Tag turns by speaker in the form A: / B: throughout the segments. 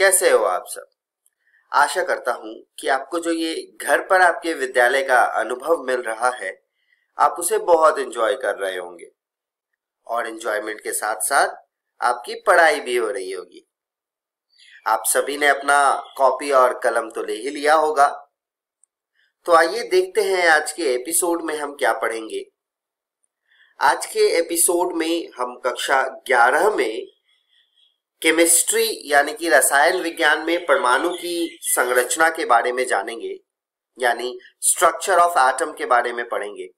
A: कैसे हो आप सब? आशा करता हूँ कि आपको जो ये घर पर आपके विद्यालय का अनुभव मिल रहा है, आप उसे बहुत एंजॉय कर रहे होंगे। और एंजॉयमेंट के साथ साथ आपकी पढ़ाई भी हो रही होगी। आप सभी ने अपना कॉपी और कलम तो ले ही लिया होगा। तो आइए देखते हैं आज के एपिसोड में हम क्या पढ़ेंगे। आज के एपिसोड में हम कक्षा 11 में केमिस्ट्री यानी कि रसायन विज्ञान में परमाणु की संरचना के बारे में जानेंगे, यानी स्ट्रक्चर ऑफ़ एटम के बारे में पढ़ेंगे।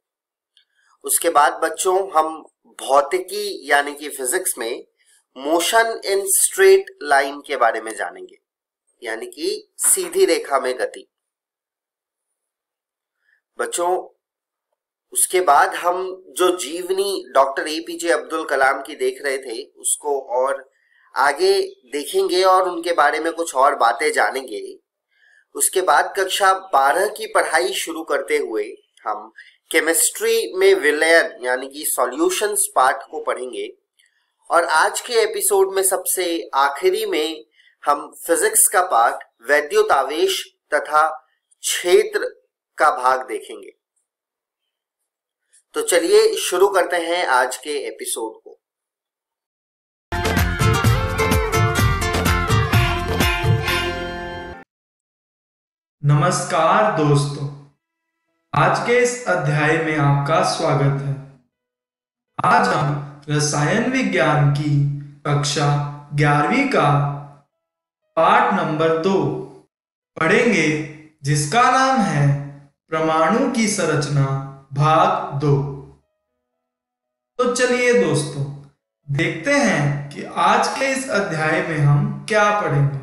A: उसके बाद बच्चों, हम भौतिकी यानी कि फिजिक्स में मोशन इन स्ट्रेट लाइन के बारे में जानेंगे, यानी कि सीधी रेखा में गति। बच्चों, उसके बाद हम जो जीवनी डॉक्टर एपीजे अब्दुल कलाम की देख रहे थे, उसको और आगे देखेंगे और उनके बारे में कुछ और बातें जानेंगे। उसके बाद कक्षा 12 की पढ़ाई शुरू करते हुए हम केमिस्ट्री में विलयन, यानी कि सॉल्यूशंस पार्ट को पढ़ेंगे। और आज के एपिसोड में सबसे आखिरी में हम फिजिक्स का पार्ट वैद्युत आवेश तथा क्षेत्र का भाग देखेंगे। तो चलिए शुरू करते हैं आज के एपिसोड को।
B: नमस्कार दोस्तों। आज के इस अध्याय में आपका स्वागत है। आज हम रसायन विज्ञान की कक्षा ग्यारहवीं का पाठ नंबर दो पढ़ेंगे, जिसका नाम है परमाणु की संरचना भाग दो। तो चलिए दोस्तों, देखते हैं कि आज के इस अध्याय में हम क्या पढ़ेंगे।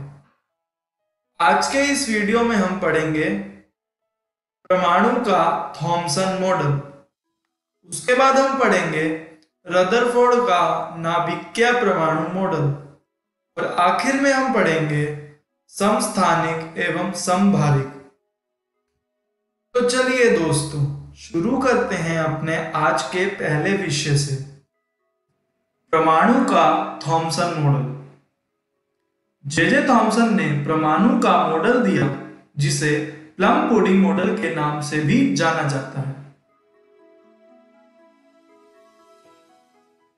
B: आज के इस वीडियो में हम पढ़ेंगे परमाणु का थॉमसन मॉडल। उसके बाद हम पढ़ेंगे रदरफोर्ड का नाभिकीय परमाणु मॉडल। और आखिर में हम पढ़ेंगे समस्थानिक एवं समभारिक तो चलिए दोस्तों, शुरू करते हैं अपने आज के पहले विषय से। परमाणु का Thomson model. J J Thomson ने परमाणु का मॉडल दिया, जिसे प्लम पुडिंग मॉडल के नाम से भी जाना जाता है।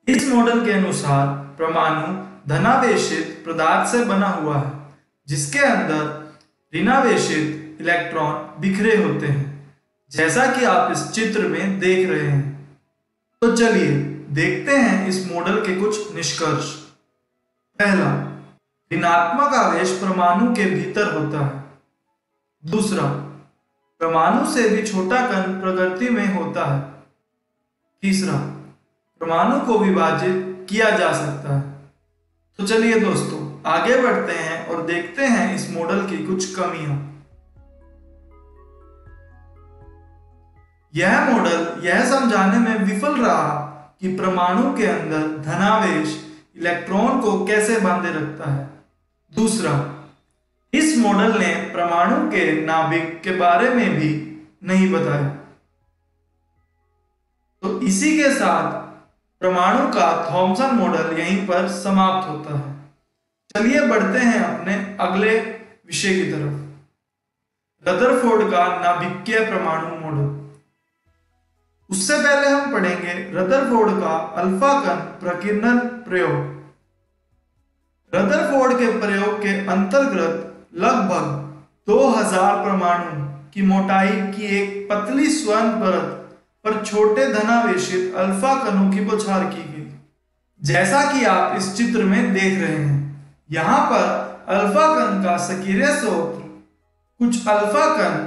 B: इस मॉडल के अनुसार परमाणु धनावेशित पदार्थ से बना हुआ है, जिसके अंदर ऋणावेशित इलेक्ट्रॉन बिखरे होते हैं, जैसा कि आप इस चित्र में देख रहे हैं। तो चलिए देखते हैं इस मॉडल के कुछ निष्कर्ष। पहला ऋणात्मक आवेश परमाणु के भीतर होता है। दूसरा, परमाणु से भी छोटा कण प्रकृति में होता है। तीसरा, परमाणु को विभाजित किया जा सकता है। तो चलिए दोस्तों, आगे बढ़ते हैं और देखते हैं इस मॉडल की कुछ कमियाँ। यह मॉडल यह समझाने में विफल रहा कि परमाणु के अंदर धनावेश इलेक्ट्रॉन को कैसे बांधे रखता है। दूसरा, इस मॉडल ने परमाणु के नाभिक के बारे में भी नहीं बताया। तो इसी के साथ परमाणु का थॉमसन मॉडल यहीं पर समाप्त होता है। चलिए बढ़ते हैं अपने अगले विषय की तरफ़। रदरफोर्ड का नाभिकीय परमाणु मॉडल उससे पहले हम पढ़ेंगे रदरफोर्ड का अल्फ़ा कण प्रकीर्णन प्रयोग। रदरफोर्ड के प्रयोग के अंतर्गत लगभग 2000 परमाणु की मोटाई की एक पतली स्वर्ण परत पर छोटे धनावेशित अल्फ़ा कणों की बौछार की गई। जैसा कि आप इस चित्र में देख रहे हैं, यहाँ पर अल्फ़ा कण का सक्रिय स्रोत, कुछ अल्फ़ा कण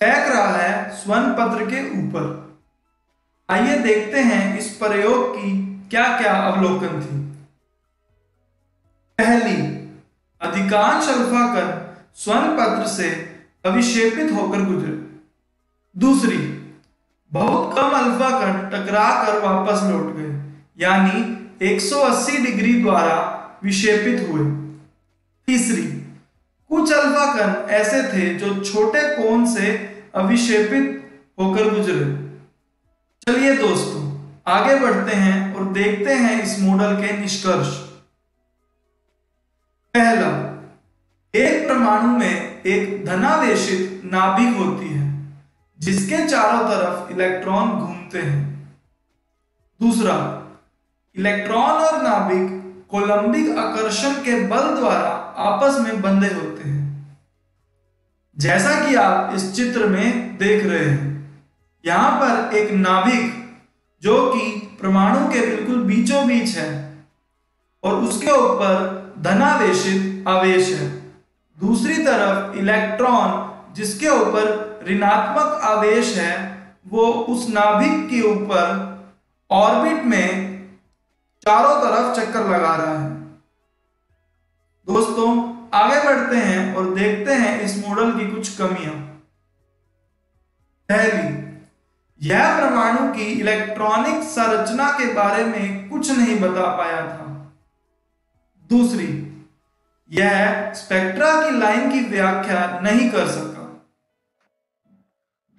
B: फेंक रहा है स्वर्ण पत्र के ऊपर। आइए देखते हैं इस प्रयोग की क्या क्या अवलोकन थी। पहली, अधिकांश अल्फ़ा कण स्वर्ण पत्र से अविक्षेपित होकर गुजरे। दूसरी, बहुत कम अल्फ़ा कण टकरा कर वापस लौट गए, यानी 180 डिग्री द्वारा विक्षेपित हुए। तीसरी, कुछ अल्फ़ा कण ऐसे थे जो छोटे कोण से अविक्षेपित होकर गुजरे। चलिए दोस्तों, आगे बढ़ते हैं और देखते हैं इस मॉडल के निष्कर्ष। पहला, एक परमाणु में एक धनावेशित नाभिक होती है, जिसके चारों तरफ़ इलेक्ट्रॉन घूमते हैं। दूसरा, इलेक्ट्रॉन और नाभिक कोलंबिक आकर्षण के बल द्वारा आपस में बंधे होते हैं। जैसा कि आप इस चित्र में देख रहे हैं, यहाँ पर एक नाभिक, जो कि परमाणु के बिल्कुल बीचों बीच है, और उसके ऊपर धनावेशित आवेश है। दूसरी तरफ़ इलेक्ट्रॉन जिसके ऊपर ऋणात्मक आवेश है, वो उस नाभिक के ऊपर ऑर्बिट में चारों तरफ़ चक्कर लगा रहा है। दोस्तों, आगे बढ़ते हैं और देखते हैं इस मॉडल की कुछ कमियाँ। पहली, यह परमाणु की इलेक्ट्रॉनिक संरचना के बारे में कुछ नहीं बता पाया था। दूसरी, यह स्पेक्ट्रा की लाइन की व्याख्या नहीं कर सका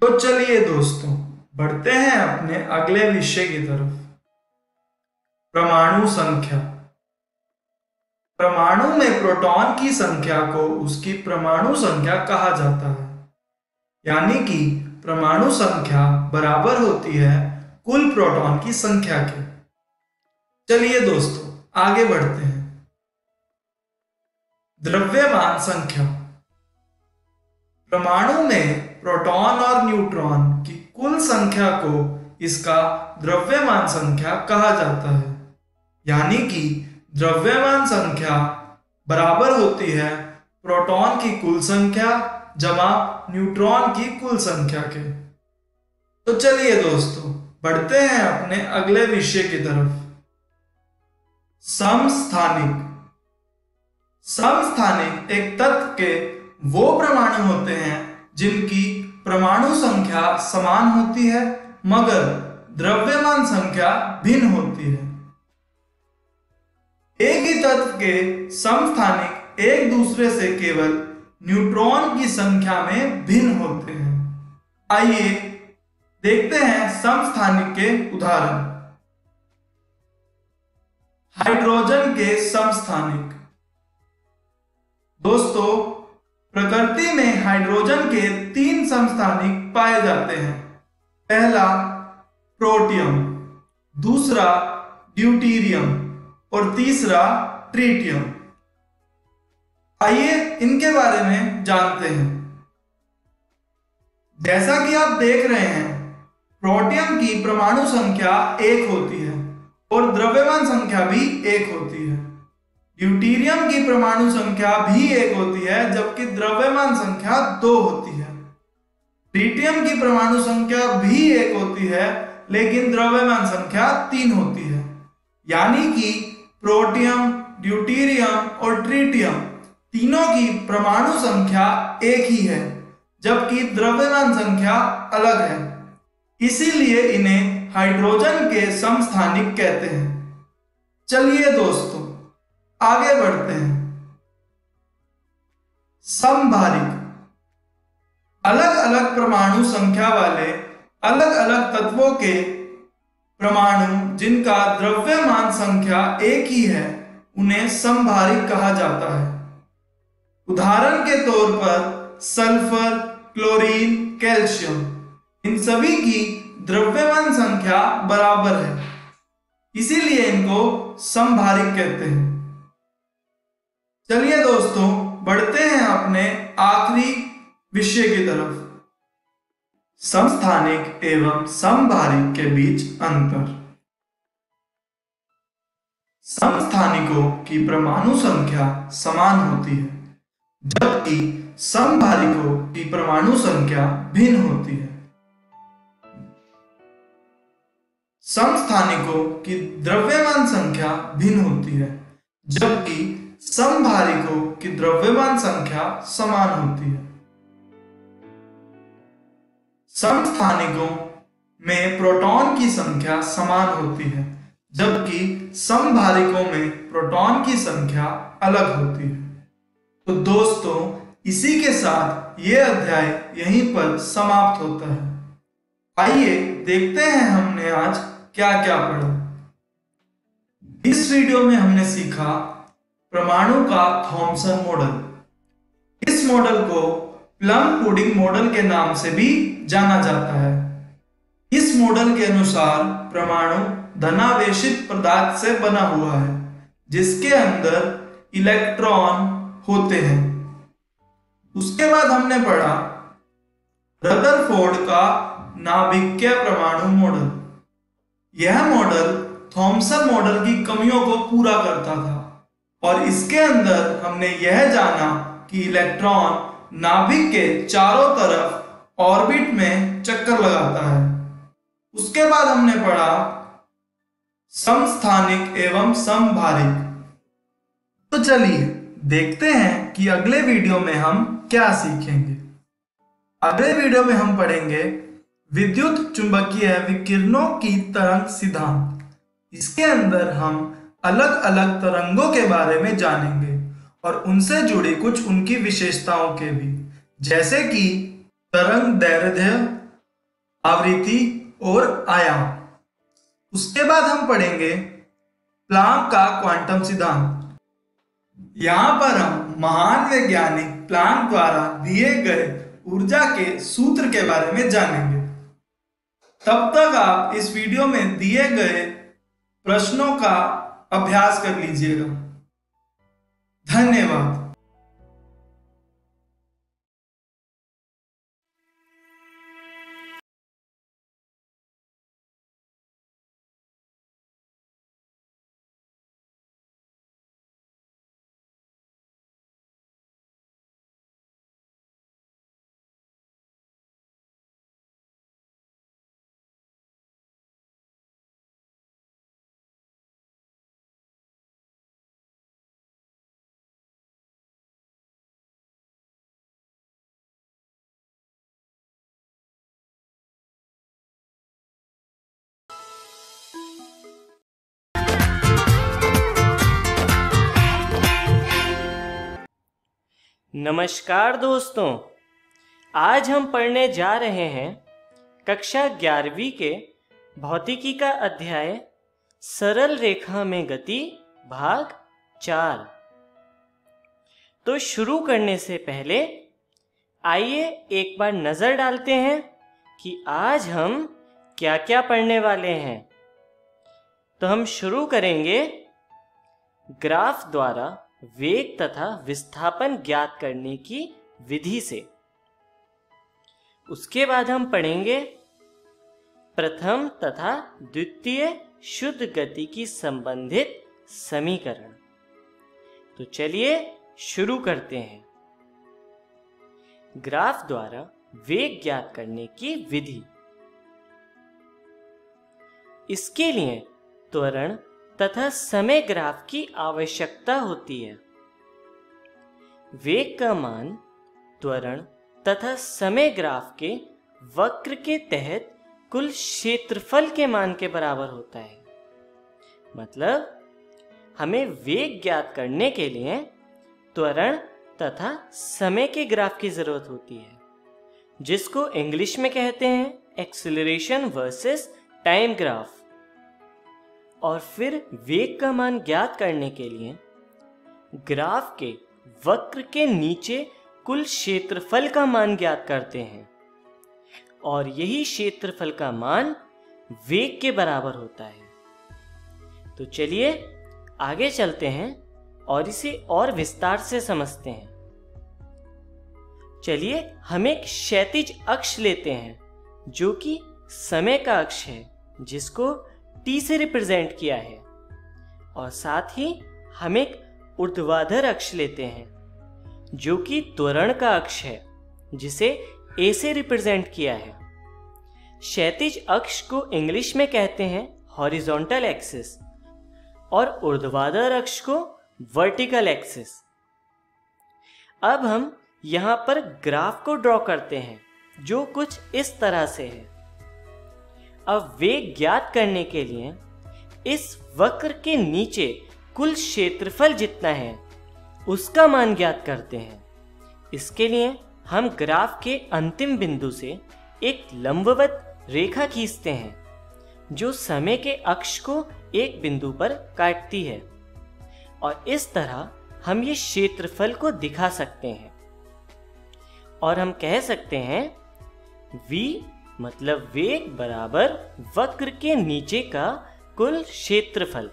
B: तो चलिए दोस्तों, बढ़ते हैं अपने अगले विषय की तरफ़। परमाणु संख्या। परमाणु में प्रोटॉन की संख्या को उसकी परमाणु संख्या कहा जाता है। यानी कि परमाणु संख्या बराबर होती है कुल प्रोटॉन की संख्या के। चलिए दोस्तों, आगे बढ़ते हैं। द्रव्यमान संख्या। परमाणु में प्रोटॉन और न्यूट्रॉन की कुल संख्या को इसका द्रव्यमान संख्या कहा जाता है। यानी कि द्रव्यमान संख्या बराबर होती है प्रोटॉन की कुल संख्या जमा न्यूट्रॉन की कुल संख्या के। तो चलिए दोस्तों, बढ़ते हैं अपने अगले विषय की तरफ़। समस्थानिक। समस्थानिक एक तत्व के वो परमाणु होते हैं जिनकी परमाणु संख्या समान होती है, मगर द्रव्यमान संख्या भिन्न होती है। एक ही तत्व के समस्थानिक एक दूसरे से केवल न्यूट्रॉन की संख्या में भिन्न होते हैं। आइए देखते हैं समस्थानिक के उदाहरण। हाइड्रोजन के समस्थानिक। दोस्तों, प्रकृति में हाइड्रोजन के तीन समस्थानिक पाए जाते हैं। पहला, प्रोटियम, दूसरा, ड्यूटीरियम और तीसरा, ट्रीटियम। आइए इनके बारे में जानते हैं। जैसा कि आप देख रहे हैं, प्रोटियम की परमाणु संख्या एक होती है और द्रव्यमान संख्या भी एक होती है। ड्यूटीरियम की परमाणु संख्या भी एक होती है, जबकि द्रव्यमान संख्या दो होती है। ट्रीटियम की परमाणु संख्या भी एक होती है, लेकिन द्रव्यमान संख्या तीन होती है। यानी कि प्रोटियम, ड्यूटीरियम और ट्रीटियम तीनों की परमाणु संख्या एक ही है, जबकि द्रव्यमान संख्या अलग है। इसीलिए इन्हें हाइड्रोजन के समस्थानिक कहते हैं। चलिए दोस्तों आगे बढ़ते हैं। संभारिक अलग अलग परमाणु संख्या वाले अलग अलग तत्वों के परमाणु जिनका द्रव्यमान संख्या एक ही है, उन्हें समभारिक कहा जाता है। उदाहरण के तौर पर सल्फ़र, क्लोरीन, कैल्शियम, इन सभी की द्रव्यमान संख्या बराबर है। इसीलिए इनको समभारिक कहते हैं। चलिए दोस्तों, बढ़ते हैं अपने आखिरी विषय की तरफ़। समस्थानिक एवं समभारिक के बीच अंतर। समस्थानिकों की परमाणु संख्या समान होती है, जबकि समभारिकों की परमाणु संख्या भिन्न होती है। समस्थानिकों की द्रव्यमान संख्या भिन्न होती है, जबकि समभारिकों की द्रव्यमान संख्या समान होती है। समस्थानिकों में प्रोटॉन की संख्या समान होती है, जबकि समभारिकों में प्रोटॉन की संख्या अलग होती है। तो दोस्तों, इसी के साथ ये अध्याय यहीं पर समाप्त होता है। आइए देखते हैं हमने आज क्या क्या पढ़ा। इस वीडियो में हमने सीखा परमाणु का थॉमसन मॉडल। इस मॉडल को प्लम पुडिंग मॉडल के नाम से भी जाना जाता है। इस मॉडल के अनुसार परमाणु धनावेशित पदार्थ से बना हुआ है, जिसके अंदर इलेक्ट्रॉन होते हैं। उसके बाद हमने पढ़ा रदरफोर्ड का नाभिकीय परमाणु मॉडल। यह मॉडल थॉमसन मॉडल की कमियों को पूरा करता था। और इसके अंदर हमने यह जाना कि इलेक्ट्रॉन नाभिक के चारों तरफ़ ऑर्बिट में चक्कर लगाता है। उसके बाद हमने पढ़ा, समस्थानिक एवं समभारिक तो चलिए, देखते हैं कि अगले वीडियो में हम क्या सीखेंगे। अगले वीडियो में हम पढ़ेंगे विद्युत चुंबकीय विकिरणों की तरंग सिद्धांत। इसके अंदर हम अलग अलग तरंगों के बारे में जानेंगे और उनसे जुड़ी कुछ उनकी विशेषताओं के भी। जैसे कि तरंग दैर्ध्य, आवृत्ति और आयाम। उसके बाद हम पढ़ेंगे प्लांक का क्वांटम सिद्धांत। यहाँ पर हम महान वैज्ञानिक प्लांक द्वारा दिए गए ऊर्जा के सूत्र के बारे में जानेंगे। तब तक आप इस वीडियो में दिए गए प्रश्नों का अभ्यास कर लीजिएगा। धन्यवाद।
C: नमस्कार दोस्तों। आज हम पढ़ने जा रहे हैं कक्षा ग्यारहवीं के भौतिकी का अध्याय, सरल रेखा में गति, भाग चार। तो शुरू करने से पहले, आइए एक बार नज़र डालते हैं कि आज हम क्या क्या पढ़ने वाले हैं। तो हम शुरू करेंगे ग्राफ द्वारा वेग तथा विस्थापन ज्ञात करने की विधि से। उसके बाद हम पढ़ेंगे प्रथम तथा द्वितीय शुद्ध गति की संबंधित समीकरण। तो चलिए शुरू करते हैं। ग्राफ द्वारा वेग ज्ञात करने की विधि। इसके लिए त्वरण तथा समय ग्राफ की आवश्यकता होती है। वेग का मान, त्वरण तथा समय ग्राफ के वक्र के तहत कुल क्षेत्रफल के मान के बराबर होता है। मतलब हमें वेग ज्ञात करने के लिए त्वरण तथा समय के ग्राफ की ज़रूरत होती है, जिसको इंग्लिश में कहते हैं एक्सिलरेशन वर्सेस टाइम ग्राफ और फिर वेग का मान ज्ञात करने के लिए ग्राफ के वक्र के नीचे कुल क्षेत्रफल का मान ज्ञात करते हैं। और यही क्षेत्रफल का मान वेग के बराबर होता है। तो चलिए आगे चलते हैं और इसे और विस्तार से समझते हैं। चलिए हम एक क्षैतिज अक्ष लेते हैं, जो कि समय का अक्ष है, जिसको टी से रिप्रेजेंट किया है। और साथ ही हम एक ऊर्ध्वाधर अक्ष लेते हैं, जो कि त्वरण का अक्ष है, जिसे ए से रिप्रेजेंट किया है। क्षैतिज अक्ष को इंग्लिश में कहते हैं हॉरिजॉन्टल एक्सिस और ऊर्ध्वाधर अक्ष को वर्टिकल एक्सिस अब हम यहाँ पर ग्राफ को ड्रॉ करते हैं, जो कुछ इस तरह से है। अब वेग ज्ञात करने के लिए इस वक्र के नीचे कुल क्षेत्रफल जितना है, उसका मान ज्ञात करते हैं। इसके लिए हम ग्राफ के अंतिम बिंदु से एक लंबवत रेखा खींचते हैं, जो समय के अक्ष को एक बिंदु पर काटती है। और इस तरह हम ये क्षेत्रफल को दिखा सकते हैं। और हम कह सकते हैं v मतलब वेग बराबर वक्र के नीचे का कुल क्षेत्रफल।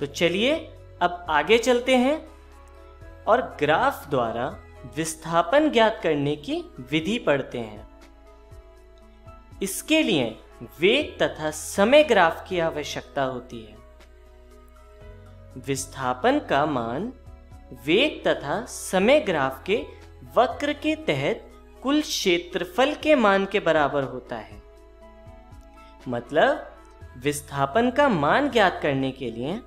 C: तो चलिए अब आगे चलते हैं और ग्राफ द्वारा विस्थापन ज्ञात करने की विधि पढ़ते हैं। इसके लिए वेग तथा समय ग्राफ की आवश्यकता होती है। विस्थापन का मान वेग तथा समय ग्राफ के वक्र के तहत कुल क्षेत्रफल के मान के बराबर होता है। मतलब विस्थापन का मान ज्ञात करने के लिए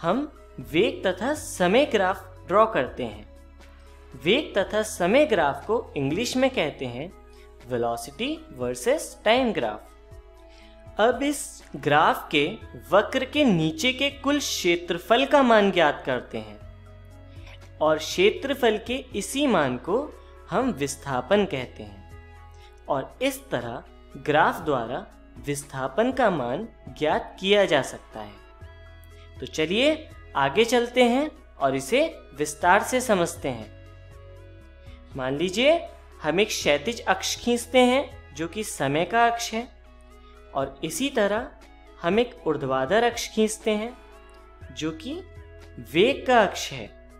C: हम वेग तथा समय ग्राफ ड्रॉ करते हैं। वेग तथा समय ग्राफ को इंग्लिश में कहते हैं वेलोसिटी वर्सेस टाइम ग्राफ। अब इस ग्राफ के वक्र के नीचे के कुल क्षेत्रफल का मान ज्ञात करते हैं और क्षेत्रफल के इसी मान को हम विस्थापन कहते हैं। और इस तरह ग्राफ द्वारा विस्थापन का मान ज्ञात किया जा सकता है। तो चलिए आगे चलते हैं और इसे विस्तार से समझते हैं। मान लीजिए, हम एक क्षैतिज अक्ष खींचते हैं, जो कि समय का अक्ष है। और इसी तरह हम एक ऊर्ध्वाधर अक्ष खींचते हैं, जो कि वेग का अक्ष है।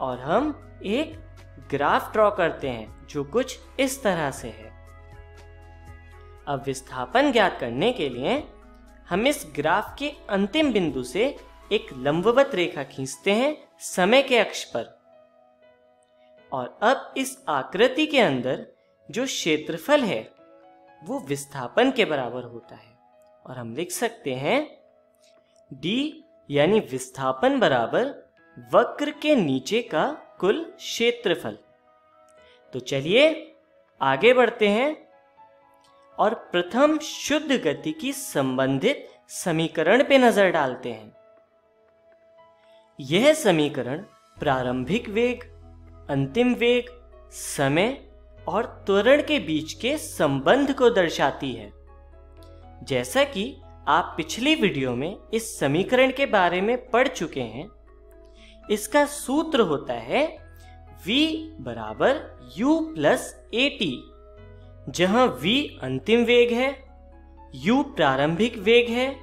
C: और हम एक ग्राफ ड्रॉ करते हैं, जो कुछ इस तरह से है। अब विस्थापन ज्ञात करने के लिए हम इस ग्राफ के अंतिम बिंदु से एक लंबवत रेखा खींचते हैं समय के अक्ष पर। और अब इस आकृति के अंदर जो क्षेत्रफल है, वो विस्थापन के बराबर होता है। और हम लिख सकते हैं, d यानी विस्थापन बराबर वक्र के नीचे का कुल क्षेत्रफल। तो चलिए आगे बढ़ते हैं और प्रथम शुद्ध गति की संबंधित समीकरण पे नज़र डालते हैं। यह समीकरण प्रारंभिक वेग, अंतिम वेग, समय और त्वरण के बीच के संबंध को दर्शाती है। जैसा कि आप पिछली वीडियो में इस समीकरण के बारे में पढ़ चुके हैं इसका सूत्र होता है v बराबर u प्लस ए टी जहाँ v अंतिम वेग है, u प्रारंभिक वेग है,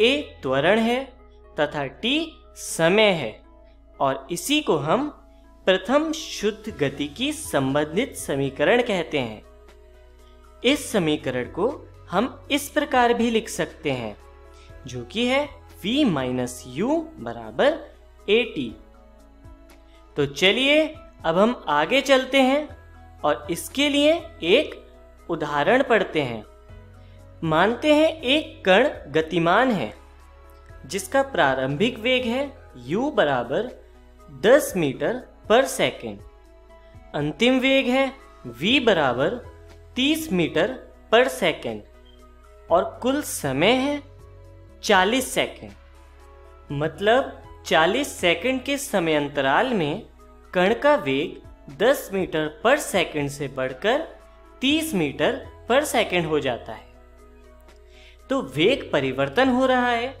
C: a त्वरण है, तथा t समय है। और इसी को हम प्रथम शुद्ध गति की संबंधित समीकरण कहते हैं। इस समीकरण को हम इस प्रकार भी लिख सकते हैं, जो कि है v माइनस यू बराबर ए टी तो चलिए, अब हम आगे चलते हैं और इसके लिए एक उदाहरण पढ़ते हैं। मानते हैं एक कण गतिमान है, जिसका प्रारंभिक वेग है u बराबर 10 मीटर पर सेकेंड। अंतिम वेग है v बराबर 30 मीटर पर सेकेंड और कुल समय है 40 सेकेंड। मतलब 40 सेकेंड के समय अंतराल में कण का वेग 10 मीटर पर सेकेंड से बढ़कर 30 मीटर पर सेकेंड हो जाता है। तो वेग परिवर्तन हो रहा है,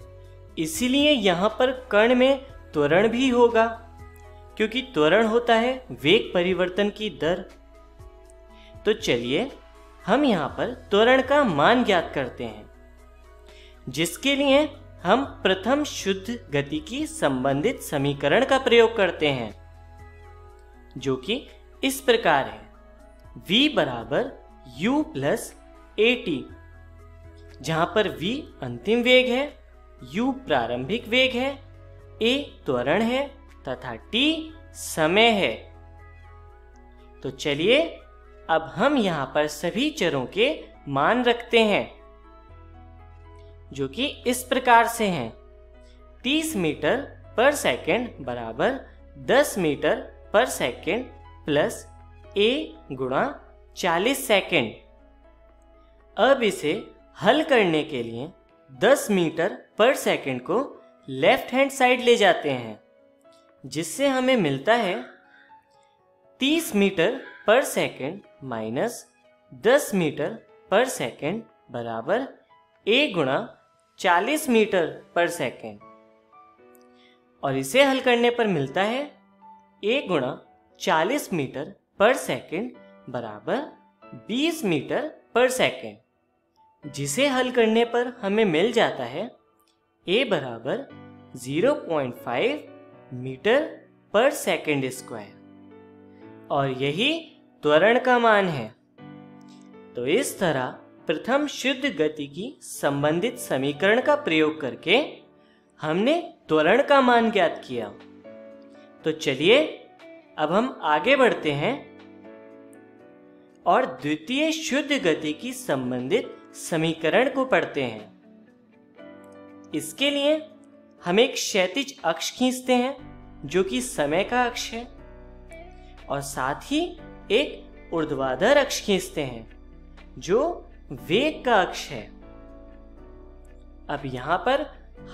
C: इसीलिए यहाँ पर कण में त्वरण भी होगा, क्योंकि त्वरण होता है वेग परिवर्तन की दर। तो चलिए, हम यहाँ पर त्वरण का मान ज्ञात करते हैं, जिसके लिए हम प्रथम शुद्ध गति की संबंधित समीकरण का प्रयोग करते हैं, जो कि इस प्रकार है। V बराबर u प्लस ए टी जहाँ पर v अंतिम वेग है, u प्रारंभिक वेग है, a त्वरण है, तथा t समय है। तो चलिए, अब हम यहाँ पर सभी चरों के मान रखते हैं। जो कि इस प्रकार से हैं। 30 मीटर पर सेकेंड बराबर 10 मीटर पर सेकेंड प्लस a गुणा 40 सेकेंड। अब इसे हल करने के लिए 10 मीटर पर सेकंड को लेफ़्ट हैंड साइड ले जाते हैं, जिससे हमें मिलता है 30 मीटर पर सेकेंड माइनस 10 मीटर पर सेकेंड बराबर a गुणा 40 मीटर पर सेकेंड। और इसे हल करने पर मिलता है ए गुणा चालीस मीटर पर सेकंड बराबर बीस मीटर पर सेकेंड, जिसे हल करने पर हमें मिल जाता है ए बराबर ज़ीरो पॉइंट फाइव मीटर पर सेकेंड स्क्वायर। और यही त्वरण का मान है। तो इस तरह प्रथम शुद्ध गति की संबंधित समीकरण का प्रयोग करके हमने त्वरण का मान ज्ञात किया। तो चलिए, अब हम आगे बढ़ते हैं और द्वितीय शुद्ध गति की संबंधित समीकरण को पढ़ते हैं। इसके लिए हम एक क्षैतिज अक्ष खींचते हैं, जो कि समय का अक्ष है, और साथ ही एक ऊर्ध्वाधर अक्ष खींचते हैं, जो वेग का अक्ष है। अब यहाँ पर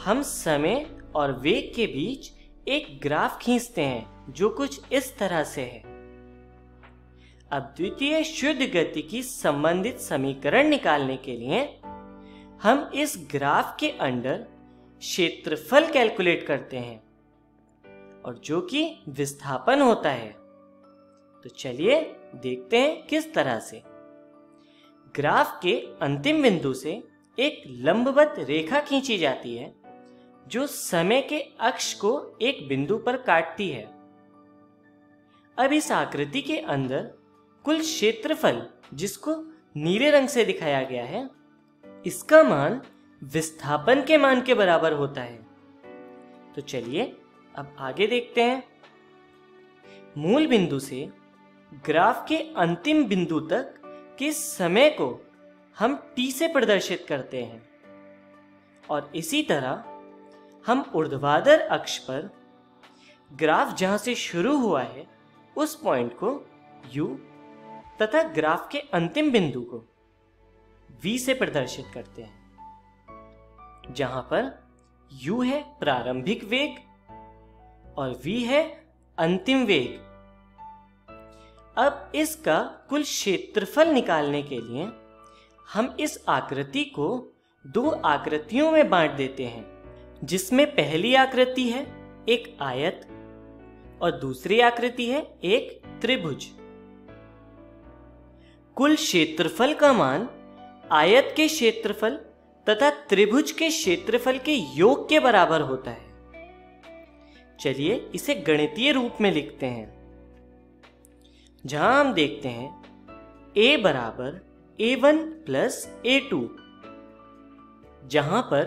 C: हम समय और वेग के बीच एक ग्राफ खींचते हैं, जो कुछ इस तरह से है। अब द्वितीय शुद्ध गति की संबंधित समीकरण निकालने के लिए हम इस ग्राफ के अंडर क्षेत्रफल कैलकुलेट करते हैं, और जो कि विस्थापन होता है। तो चलिए देखते हैं किस तरह से। ग्राफ के अंतिम बिंदु से एक लंबवत रेखा खींची जाती है, जो समय के अक्ष को एक बिंदु पर काटती है। अब इस आकृति के अंदर कुल क्षेत्रफल जिसको नीले रंग से दिखाया गया है, इसका मान विस्थापन के मान के बराबर होता है। तो चलिए, अब आगे देखते हैं। मूल बिंदु से ग्राफ के अंतिम बिंदु तक के समय को हम टी से प्रदर्शित करते हैं। और इसी तरह हम ऊर्ध्वाधर अक्ष पर ग्राफ जहाँ से शुरू हुआ है, उस पॉइंट को u तथा ग्राफ के अंतिम बिंदु को v से प्रदर्शित करते हैं, जहाँ पर u है प्रारंभिक वेग और v है अंतिम वेग। अब इसका कुल क्षेत्रफल निकालने के लिए हम इस आकृति को दो आकृतियों में बांट देते हैं, जिसमें पहली आकृति है एक आयत और दूसरी आकृति है एक त्रिभुज। कुल क्षेत्रफल का मान आयत के क्षेत्रफल तथा त्रिभुज के क्षेत्रफल के योग के बराबर होता है। चलिए इसे गणितीय रूप में लिखते हैं। जहाँ हम देखते हैं, a बराबर a one plus a two जहाँ पर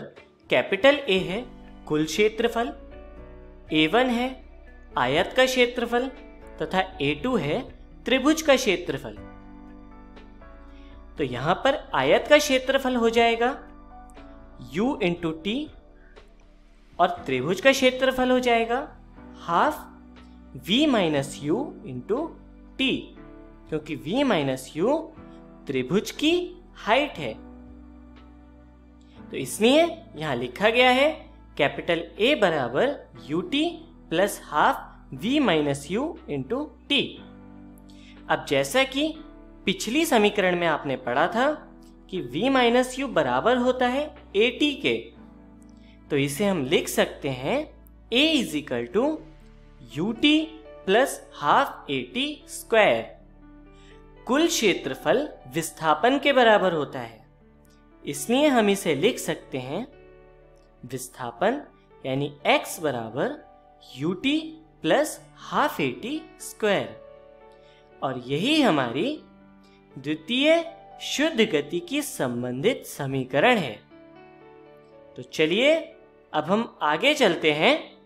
C: कैपिटल ए है कुल क्षेत्रफल ए वन है आयत का क्षेत्रफल, तथा ए टू है त्रिभुज का क्षेत्रफल। तो यहाँ पर आयत का क्षेत्रफल हो जाएगा, u इंटू टी और त्रिभुज का क्षेत्रफल हो जाएगा half v minus u into t, क्योंकि v माइनस यू त्रिभुज की हाइट है। तो इसलिए यहाँ लिखा गया है कैपिटल A बराबर u t plus half v minus u into t अब जैसा कि पिछली समीकरण में आपने पढ़ा था कि v माइनस यू बराबर होता है ए टी के। तो इसे हम लिख सकते हैं a is equal to u t plus half a t square. कुल क्षेत्रफल विस्थापन के बराबर होता है। इसलिए हम इसे लिख सकते हैं विस्थापन यानी x बराबर u t plus half a t square. और यही हमारी द्वितीय शुद्ध गति की संबंधित समीकरण है। तो चलिए, अब हम आगे चलते हैं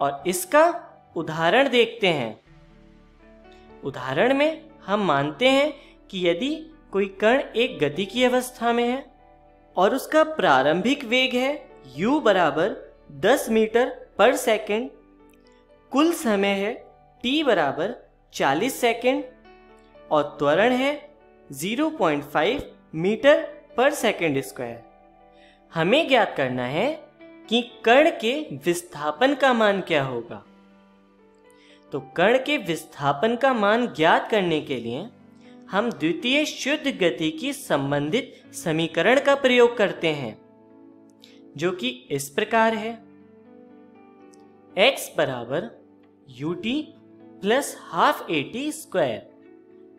C: और इसका उदाहरण देखते हैं। उदाहरण में हम मानते हैं कि यदि कोई कण एक गति की अवस्था में है और उसका प्रारंभिक वेग है u बराबर 10 मीटर पर सेकंड, कुल समय है t बराबर 40 सेकंड और त्वरण है 0.5 मीटर पर सेकंड स्क्वायर। हमें ज्ञात करना है कि कण के विस्थापन का मान क्या होगा। तो कण के विस्थापन का मान ज्ञात करने के लिए हम द्वितीय शुद्ध गति की संबंधित समीकरण का प्रयोग करते हैं, जो कि इस प्रकार है। X बराबर u t plus half a t square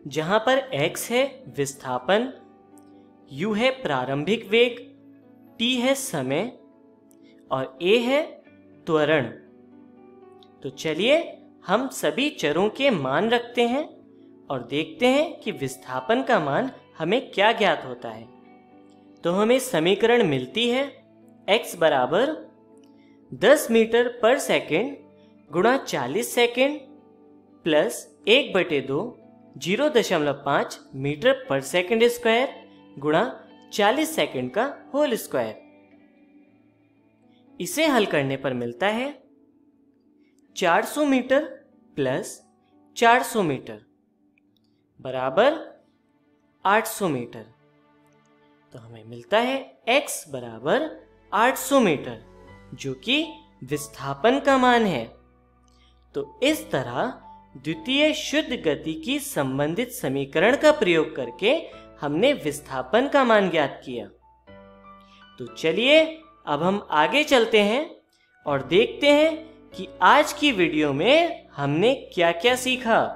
C: जहाँ पर x है विस्थापन, u है प्रारंभिक वेग, t है समय, और a है त्वरण। तो चलिए हम सभी चरों के मान रखते हैं और देखते हैं कि विस्थापन का मान हमें क्या ज्ञात होता है। तो हमें समीकरण मिलती है x बराबर 10 मीटर पर सेकेंड गुणा चालीस सेकेंड प्लस एक बटे दो ज़ीरो दशमलव पाँच मीटर पर सेकेंड स्क्वायर गुणा चालीस सेकेंड का होल स्क्वायर। इसे हल करने पर मिलता है 400 मीटर प्लस 400 मीटर बराबर 800 मीटर। तो हमें मिलता है x बराबर 800 मीटर, जो कि विस्थापन का मान है। तो इस तरह द्वितीय शुद्ध गति की संबंधित समीकरण का प्रयोग करके हमने विस्थापन का मान ज्ञात किया। तो चलिए, अब हम आगे चलते हैं और देखते हैं कि आज की वीडियो में हमने क्या क्या सीखा।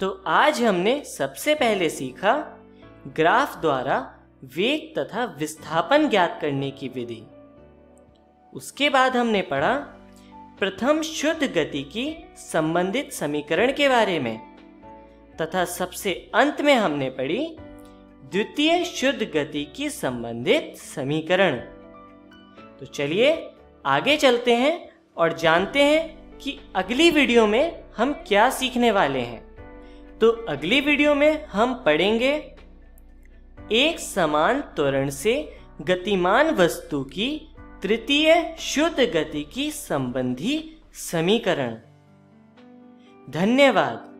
C: तो आज हमने सबसे पहले सीखा ग्राफ द्वारा वेग तथा विस्थापन ज्ञात करने की विधि। उसके बाद हमने पढ़ा प्रथम शुद्ध गति की संबंधित समीकरण के बारे में। तथा सबसे अंत में हमने पढ़ी द्वितीय शुद्ध गति की संबंधित समीकरण। तो चलिए आगे चलते हैं और जानते हैं कि अगली वीडियो में हम क्या सीखने वाले हैं। तो अगली वीडियो में हम पढ़ेंगे, एक समान त्वरण से गतिमान वस्तु की तृतीय शुद्ध गति की संबंधी समीकरण। धन्यवाद।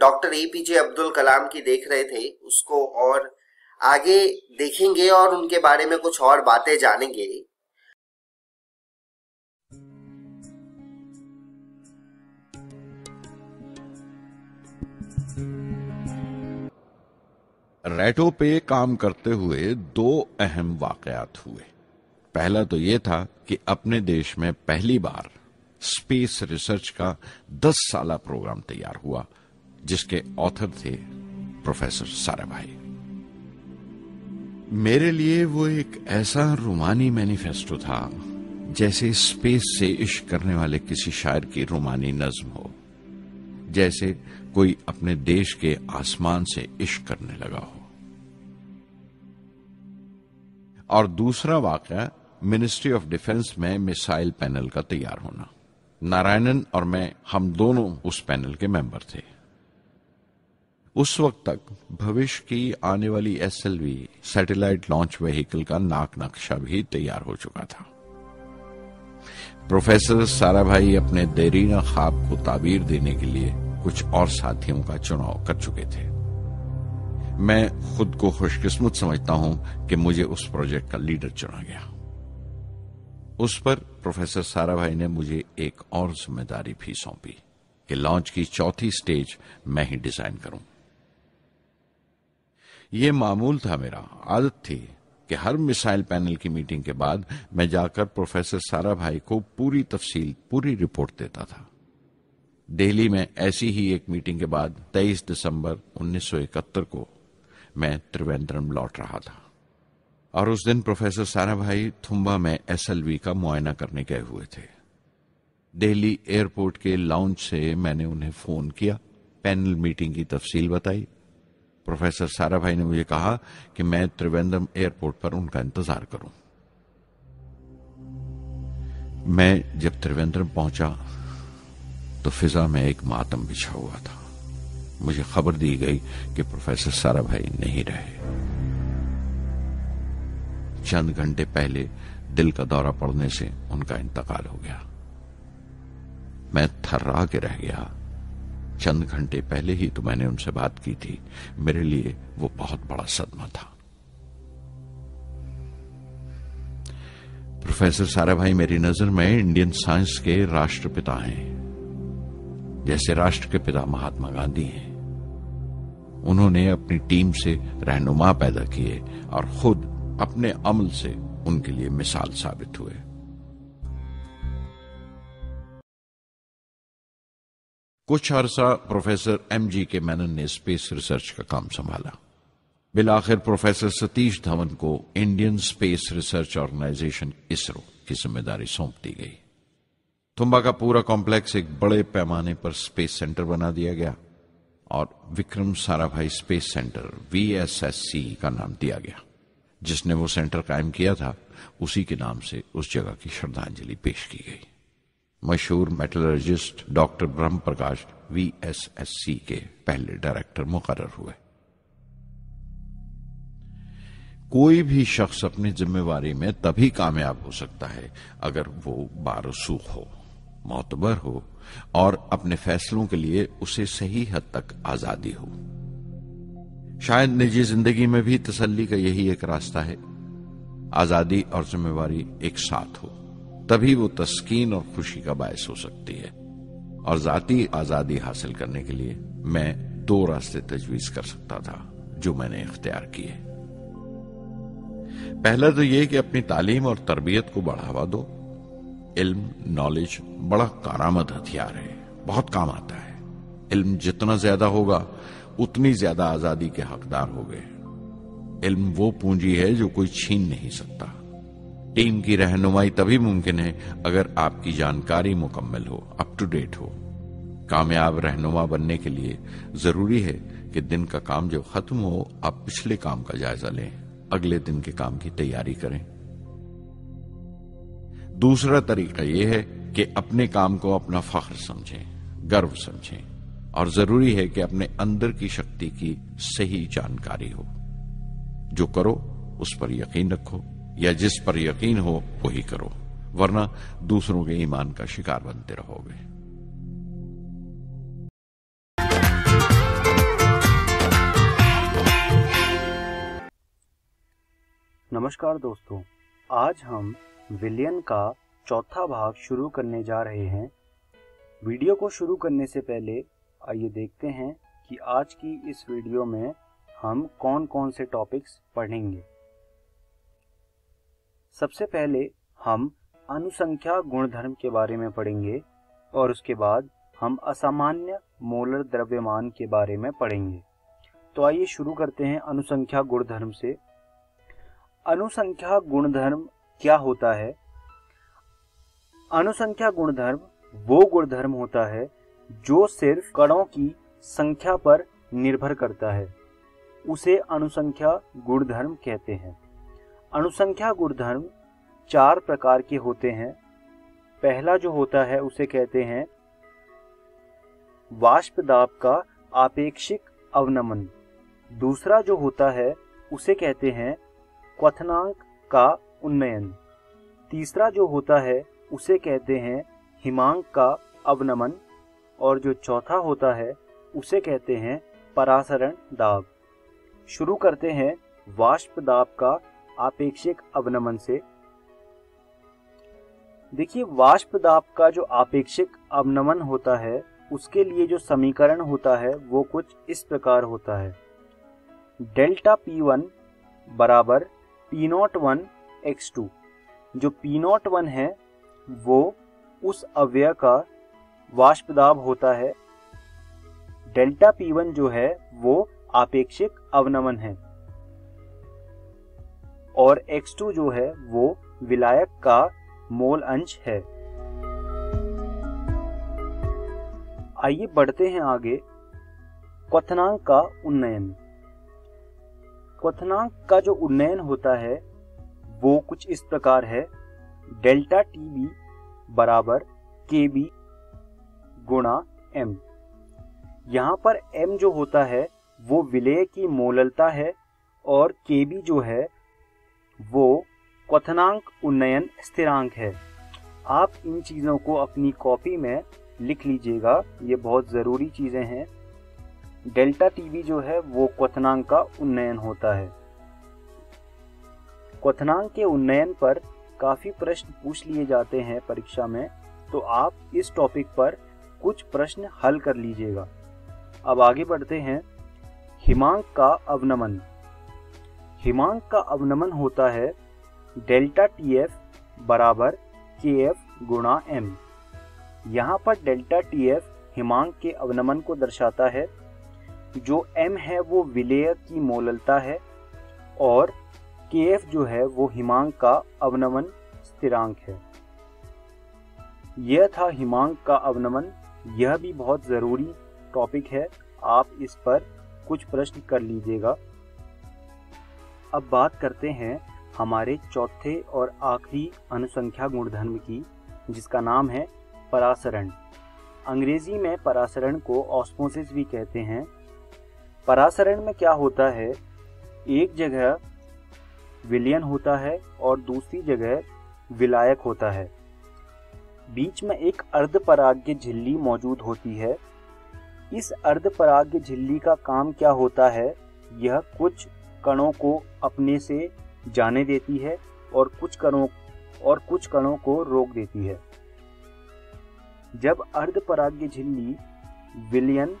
A: डॉक्टर एपीजे अब्दुल कलाम की देख रहे थे, उसको और आगे देखेंगे और उनके बारे में कुछ और बातें जानेंगे।
D: रेटो पे काम करते हुए दो अहम वाकयात हुए। पहला तो ये था कि अपने देश में पहली बार स्पेस रिसर्च का 10 साल प्रोग्राम तैयार हुआ। जिसके ऑथर थे प्रोफेसर साराभाई मेरे लिए वो एक ऐसा रुमानी मैनिफेस्टो था, जैसे स्पेस से इश्क करने वाले किसी शायर की रुमानी नज्म हो, जैसे कोई अपने देश के आसमान से इश्क करने लगा हो। और दूसरा वाकया मिनिस्ट्री ऑफ़ डिफेंस में मिसाइल पैनल का तैयार होना। नारायणन और मैं, हम दोनों उस पैनल के मेंबर थे। उस वक्त तक भविष्य की आने वाली एसएलवी सैटेलाइट लॉन्च व्हीकल का नाक नक्शा भी तैयार हो चुका था। प्रोफेसर साराभाई अपने देरीना ख्वाब को ताबीर देने के लिए कुछ और साथियों का चुनाव कर चुके थे। मैं खुद को खुशकिस्मत समझता हूँ कि मुझे उस प्रोजेक्ट का लीडर चुना गया। उस पर प्रोफेसर साराभाई ने मुझे एक और ज़िम्मेदारी भी सौंपी कि लॉन्च की चौथी स्टेज मैं ही डिज़ाइन करूँ। यह मामूल था मेरा। आदत थी कि हर मिसाइल पैनल की मीटिंग के बाद मैं जाकर प्रोफेसर सारा भाई को पूरी तफसील, पूरी रिपोर्ट देता था। दिल्ली में ऐसी ही एक मीटिंग के बाद 23 दिसंबर 1971 को मैं त्रिवेंद्रम लौट रहा था। और उस दिन प्रोफेसर सारा भाई थुम्बा में एसएलवी का मुआयना करने गए हुए थे। दिल्ली एयरपोर्ट के लाउंज से मैंने उन्हें फ़ोन किया, पैनल मीटिंग की तफसील बताई। प्रोफेसर सारा भाई ने मुझे कहा कि मैं त्रिवेंद्रम एयरपोर्ट पर उनका इंतज़ार करूँ। मैं जब त्रिवेंद्रम पहुँचा तो फिजा में एक मातम बिछा हुआ था। मुझे खबर दी गई कि प्रोफेसर सारा भाई नहीं रहे। चंद घंटे पहले दिल का दौरा पड़ने से उनका इंतकाल हो गया। मैं थर्रा के रह गया। चंद घंटे पहले ही तो मैंने उनसे बात की थी। मेरे लिए वो बहुत बड़ा सदमा था। प्रोफेसर साराभाई, मेरी नज़र में इंडियन साइंस के राष्ट्रपिता हैं। जैसे राष्ट्र के पिता महात्मा गांधी हैं। उन्होंने अपनी टीम से रहनुमा पैदा किए और खुद अपने अमल से उनके लिए मिसाल साबित हुए। कुछ अरसा प्रोफेसर एम जी के मैनन ने स्पेस रिसर्च का काम संभाला। बिलाखिर प्रोफेसर सतीश धवन को Indian space research organisation ISRO की ज़िम्मेदारी सौंप दी गई। तुम्बा का पूरा कॉम्प्लेक्स एक बड़े पैमाने पर स्पेस सेंटर बना दिया गया और Vikram Sarabhai space centre VSSC का नाम दिया गया। जिसने वो सेंटर कायम किया था, उसी के नाम से उस जगह की श्रद्धांजलि पेश की गई। मशहूर मेटलर्जिस्ट डॉक्टर ब्रह्म प्रकाश वीएसएससी के पहले डायरेक्टर मुकर हुए। कोई भी शख्स अपनी जिम्मेवारी में तभी कामयाब हो सकता है अगर वो बारसूख हो, मोतबर हो और अपने फैसलों के लिए उसे सही हद तक आज़ादी हो। शायद निजी ज़िंदगी में भी तसल्ली का यही एक रास्ता है। आज़ादी और जिम्मेवारी एक साथ हो। तभी वो तस्कीन और खुशी का बायस हो सकती है। और जाती आज़ादी हासिल करने के लिए मैं दो रास्ते तजवीज कर सकता था, जो मैंने इख्तियार किए। पहला तो यह कि अपनी तालीम और तरबियत को बढ़ावा दो। इल्म, नॉलेज बड़ा कारामद हथियार है, बहुत काम आता है। इल्म जितना ज़्यादा होगा, उतनी ज़्यादा आज़ादी के हकदार हो गए इल्म वो पूंजी है जो कोई छीन नहीं सकता। टीम की रहनुमाई तभी मुमकिन है अगर आपकी जानकारी मुकम्मल हो अप टू डेट हो। कामयाब रहनुमा बनने के लिए ज़रूरी है कि दिन का काम जब खत्म हो, आप पिछले काम का जायजा लें। अगले दिन के काम की तैयारी करें। दूसरा तरीका यह है कि अपने काम को अपना फख्र समझें, गर्व समझें, और ज़रूरी है कि अपने अंदर की शक्ति की सही जानकारी हो। जो करो, उस पर यकीन रखो। या जिस पर यकीन हो, वही करो, वरना दूसरों के ईमान का शिकार बनते रहोगे।
E: नमस्कार दोस्तों, आज हम विलियन का चौथा भाग शुरू करने जा रहे हैं। वीडियो को शुरू करने से पहले आइए देखते हैं कि आज की इस वीडियो में हम कौन कौन से टॉपिक्स पढ़ेंगे। सबसे पहले हम अनुसंख्या गुणधर्म के बारे में पढ़ेंगे और उसके बाद हम असामान्य मोलर द्रव्यमान के बारे में पढ़ेंगे। तो आइए शुरू करते हैं अनुसंख्या गुणधर्म से। अनुसंख्या गुणधर्म क्या होता है? अनुसंख्या गुणधर्म वो गुणधर्म होता है जो सिर्फ़ कणों की संख्या पर निर्भर करता है। उसे अनुसंख्या गुणधर्म कहते हैं। अनुसंख्या गुणधर्म चार प्रकार के होते हैं। पहला जो होता है, उसे कहते हैं वाष्प दाब का आपेक्षिक अवनमन। दूसरा जो होता है, उसे कहते हैं क्वथनांक का उन्नयन। तीसरा जो होता है, उसे कहते हैं हिमांक का अवनमन। और जो चौथा होता है, उसे कहते हैं परासरण दाब। शुरू करते हैं वाष्प दाब का आपेक्षिक अवनमन से। देखिए, वाष्प दाब का जो आपेक्षिक अवनमन होता है, उसके लिए जो समीकरण होता है, वो कुछ इस प्रकार होता है। डेल्टा पी वन बराबर p not one x two. जो पी नॉट वन है, वो उस अव्यय का वाष्प दाब होता है। डेल्टा पी वन जो है, वो आपेक्षिक अवनमन है। और x2 जो है, वो विलायक का मोल अंश है। आइए बढ़ते हैं आगे क्वथनांक का उन्नयन। क्वथनांक का जो उन्नयन होता है, वो कुछ इस प्रकार है। डेल्टा टी बी बराबर के बी गुणा एम यहाँ पर एम जो होता है, वो विलय की मोललता है और के बी जो है वो क्वथनांक उन्नयन स्थिरांक है। आप इन चीज़ों को अपनी कॉपी में लिख लीजिएगा। ये बहुत ज़रूरी चीज़ें हैं। डेल्टा टीवी जो है, वो क्वथनांक का उन्नयन होता है। क्वथनांक के उन्नयन पर काफ़ी प्रश्न पूछ लिए जाते हैं परीक्षा में तो आप इस टॉपिक पर कुछ प्रश्न हल कर लीजिएगा। अब आगे बढ़ते हैं। हिमांक का अवनमन। हिमांक का अवनमन होता है डेल्टा टी एफ़ बराबर के एफ़ गुणा एम। यहाँ पर डेल्टा टी एफ़ हिमांक के अवनमन को दर्शाता है। जो एम है वो विलेय की मोललता है और के एफ़ जो है वो हिमांक का अवनमन स्थिरांक है। यह था हिमांक का अवनमन। यह भी बहुत ज़रूरी टॉपिक है। आप इस पर कुछ प्रश्न कर लीजिएगा। अब बात करते हैं हमारे चौथे और आखिरी अनुसंख्या गुणधर्म की, जिसका नाम है परासरण अंग्रेज़ी में परासरण को ऑस्मोसिस भी कहते हैं। परासरण में क्या होता है? एक जगह विलियन होता है और दूसरी जगह विलायक होता है। बीच में एक अर्धपराग्य झिल्ली मौजूद होती है। इस अर्धपराग्य झिल्ली का काम क्या होता है? यह कुछ कणों को अपने से जाने देती है और कुछ कणों, और कुछ कणों को रोक देती है। जब अर्धपराग्य झिल्ली, विलयन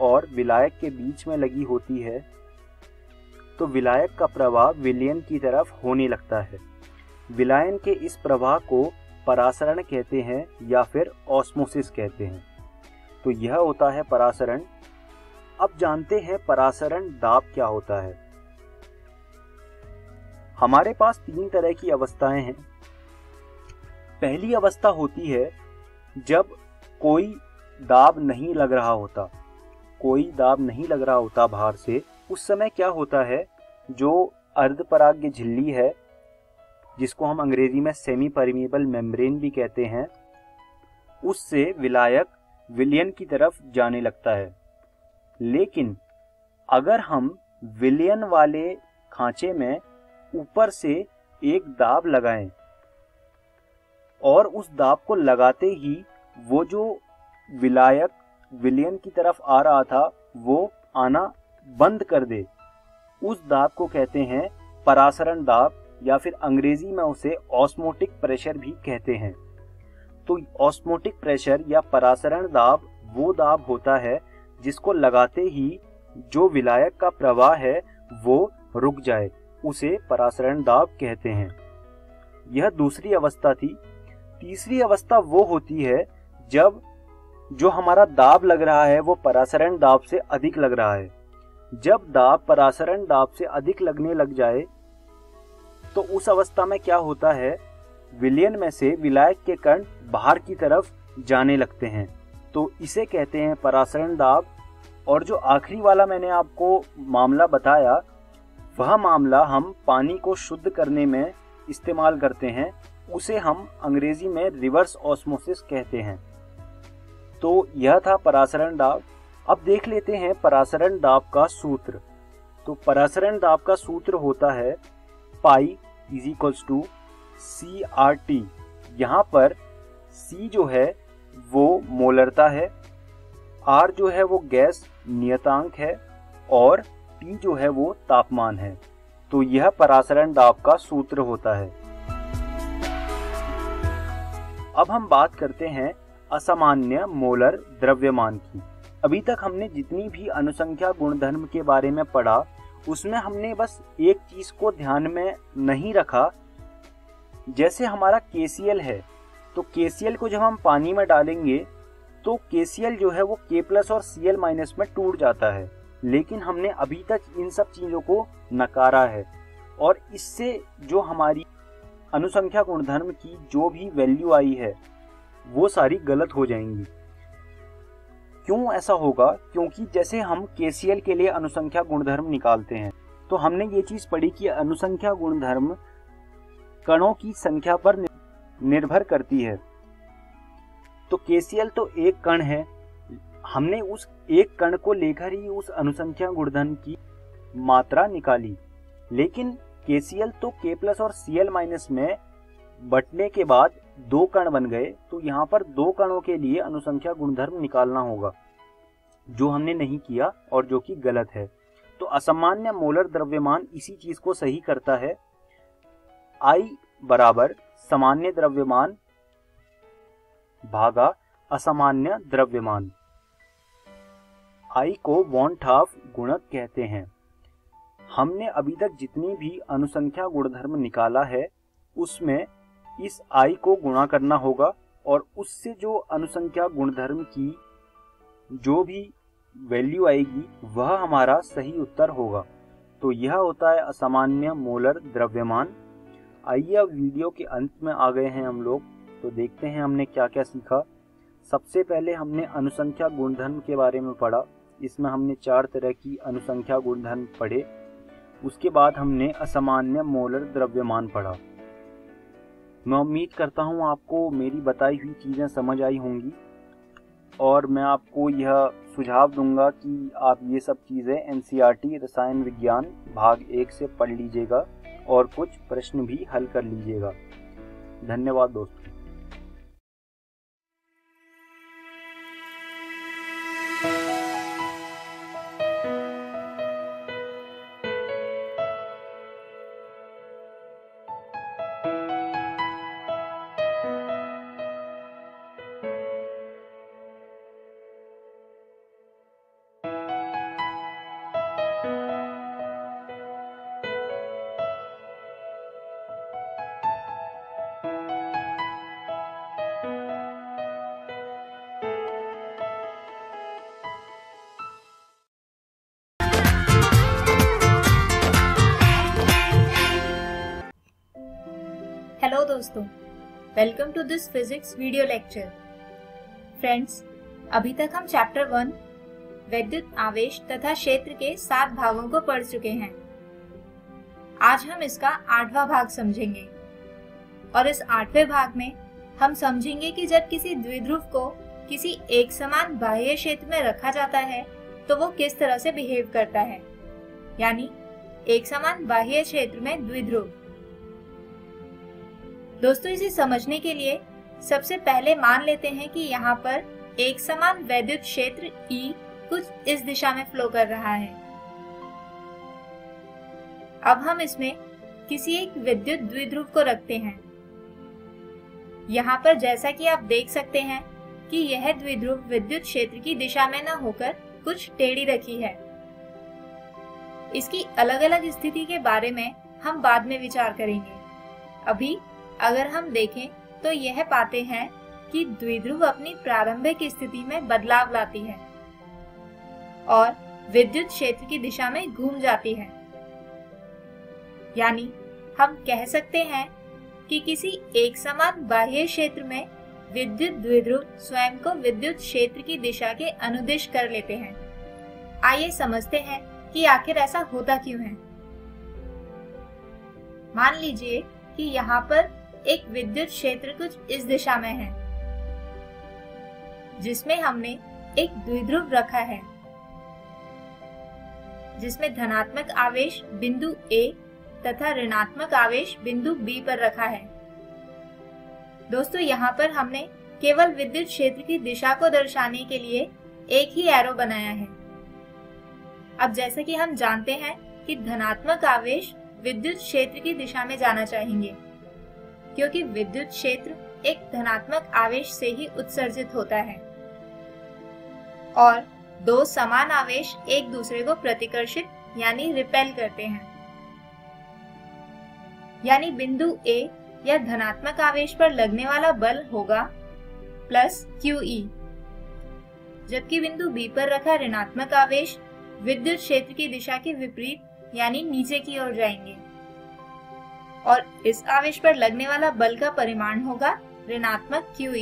E: और विलायक के बीच में लगी होती है तो विलायक का प्रवाह विलयन की तरफ़ होने लगता है। विलायन के इस प्रवाह को परासरण कहते हैं या फिर ऑस्मोसिस कहते हैं। तो यह होता है परासरण अब जानते हैं परासरण दाब क्या होता है। हमारे पास तीन तरह की अवस्थाएँ हैं। पहली अवस्था होती है जब कोई दाब नहीं लग रहा होता। कोई दाब नहीं लग रहा होता बाहर से। उस समय क्या होता है? जो अर्धपराग्य झिल्ली है, जिसको हम अंग्रेज़ी में सेमी परमिएबल मेम्ब्रेन भी कहते हैं, उससे विलायक विलियन की तरफ़ जाने लगता है। लेकिन अगर हम विलियन वाले खांचे में ऊपर से एक दाब लगाएँ और उस दाब को लगाते ही वो जो विलायक विलियन की तरफ़ आ रहा था, वो आना बंद कर दे। उस दाब को कहते हैं परासरण दाब या फिर अंग्रेज़ी में उसे ऑस्मोटिक प्रेशर भी कहते हैं। तो ऑस्मोटिक प्रेशर या परासरण दाब, वो दाब होता है जिसको लगाते ही जो विलायक का प्रवाह है, वो रुक जाए। उसे परासरण दाब कहते हैं। यह दूसरी अवस्था थी। तीसरी अवस्था वो होती है जब जो हमारा दाब लग रहा है वो परासरण दाब से अधिक लग रहा है। जब दाब परासरण दाब से अधिक लगने लग जाए तो उस अवस्था में क्या होता है? विलियन में से विलायक के कण बाहर की तरफ़ जाने लगते हैं। तो इसे कहते हैं परासरण दाब और जो आखिरी वाला मैंने आपको मामला बताया वह मामला हम पानी को शुद्ध करने में इस्तेमाल करते हैं, उसे हम अंग्रेज़ी में रिवर्स ऑस्मोसिस कहते हैं। तो यह था परासरण दाब। अब देख लेते हैं परासरण दाब का सूत्र। तो परासरण दाब का सूत्र होता है pi is equals to c r t यहाँ पर सी जो है, वो मोलरता है आर जो है वो गैस नियतांक है, और टी जो है वो तापमान है। तो यह परासरण दाब का सूत्र होता है। अब हम बात करते हैं असामान्य मोलर द्रव्यमान की। अभी तक हमने जितनी भी अनुसंख्या गुणधर्म के बारे में पढ़ा, उसमें हमने बस एक चीज़ को ध्यान में नहीं रखा। जैसे हमारा केसीएल है तो केसीएल को जब हम पानी में डालेंगे तो केसीएल जो है वो के प्लस और सीएल माइनस में टूट जाता है। लेकिन हमने अभी तक इन सब चीज़ों को नकारा है। और इससे जो हमारी अनुसंख्या गुणधर्म की जो भी वैल्यू आई है, वो सारी गलत हो जाएँगी। क्यों ऐसा होगा? क्योंकि जैसे हम केसीएल के लिए अनुसंख्या गुणधर्म निकालते हैं तो हमने ये चीज़ पढ़ी कि अनुसंख्या गुणधर्म कणों की संख्या पर निर्भर करती है। तो केसीएल तो एक कण है, हमने उस एक कण को लेकर ही उस अनुसंख्या गुणधर्म की मात्रा निकाली। लेकिन केसीएल तो के प्लस और सीएल माइनस में बटने के बाद दो कण बन गए तो यहाँ पर दो कणों के लिए अनुसंख्या गुणधर्म निकालना होगा, जो हमने नहीं किया और जो कि गलत है। तो असामान्य मोलर द्रव्यमान इसी चीज़ को सही करता है। आई बराबर सामान्य द्रव्यमान भागा असामान्य द्रव्यमान। आई को वॉन्ट हाफ़ गुणक कहते हैं। हमने अभी तक जितनी भी अनुसंख्या गुणधर्म निकाला है, उसमें इस आई को गुणा करना होगा और उससे जो अनुसंख्या गुणधर्म की जो भी वैल्यू आएगी, वह हमारा सही उत्तर होगा। तो यह होता है असामान्य मोलर द्रव्यमान। आइए अब वीडियो के अंत में आ गए हैं हम लोग। तो देखते हैं हमने क्या क्या सीखा। सबसे पहले हमने अनुसंख्या गुणधर्म के बारे में पढ़ा। इसमें हमने चार तरह की अनुसंख्या गुणधर्म पढ़े। उसके बाद हमने असामान्य मोलर द्रव्यमान पढ़ा। मैं उम्मीद करता हूँ आपको मेरी बताई हुई चीज़ें समझ आई होंगी और मैं आपको यह सुझाव दूँगा कि आप ये सब चीज़ें एन रसायन विज्ञान भाग एक से पढ़ लीजिएगा और कुछ प्रश्न भी हल कर लीजिएगा। धन्यवाद दोस्तों।
F: Welcome to this physics video lecture. Friends, अभी तक हम चैप्टर वन, वैद्युत आवेश तथा क्षेत्र के सात भागों को पढ़ चुके हैं। आज हम इसका आठवां भाग समझेंगे। और इस आठवें भाग में हम समझेंगे कि जब किसी द्विध्रुव को किसी एक समान बाह्य क्षेत्र में रखा जाता है तो वो किस तरह से बिहेव करता है? यानी, एक समान बाह्य क्षेत्र में द्विध्रुव। दोस्तों, इसे समझने के लिए सबसे पहले मान लेते हैं कि यहाँ पर एक समान वैद्युत क्षेत्र E कुछ इस दिशा में फ्लो कर रहा है। अब हम इसमें किसी एक विद्युत द्विध्रुव को रखते हैं। यहाँ पर जैसा कि आप देख सकते हैं कि यह द्विध्रुव विद्युत क्षेत्र की दिशा में न होकर कुछ टेढ़ी रखी है। इसकी अलग अलग स्थिति के बारे में हम बाद में विचार करेंगे। अभी अगर हम देखें तो यह पाते हैं कि द्विध्रुव अपनी प्रारंभिक स्थिति में बदलाव लाती है और विद्युत क्षेत्र की दिशा में घूम जाती है। यानी, हम कह सकते हैं कि किसी एक समान बाह्य क्षेत्र में विद्युत द्विध्रुव स्वयं को विद्युत क्षेत्र की दिशा के अनुदिश कर लेते हैं। आइए समझते हैं कि आखिर ऐसा होता क्यों है। मान लीजिए कि यहाँ पर एक विद्युत क्षेत्र कुछ इस दिशा में है, जिसमें हमने एक द्विध्रुव रखा है, जिसमें धनात्मक आवेश बिंदु ए तथा ऋणात्मक आवेश बिंदु बी पर रखा है। दोस्तों, यहाँ पर हमने केवल विद्युत क्षेत्र की दिशा को दर्शाने के लिए एक ही एरो बनाया है। अब जैसे कि हम जानते हैं कि धनात्मक आवेश विद्युत क्षेत्र की दिशा में जाना चाहेंगे। क्योंकि विद्युत क्षेत्र एक धनात्मक आवेश से ही उत्सर्जित होता है। और दो समान आवेश एक दूसरे को प्रतिकर्षित, यानी रिपेल करते हैं। यानी बिंदु ए या धनात्मक आवेश पर लगने वाला बल होगा प्लस क्यू ई जबकि बिंदु बी पर रखा ऋणात्मक आवेश विद्युत क्षेत्र की दिशा के विपरीत, यानी नीचे की ओर जाएँगे। और इस आवेश पर लगने वाला बल का परिमाण होगा ऋणात्मक क्यू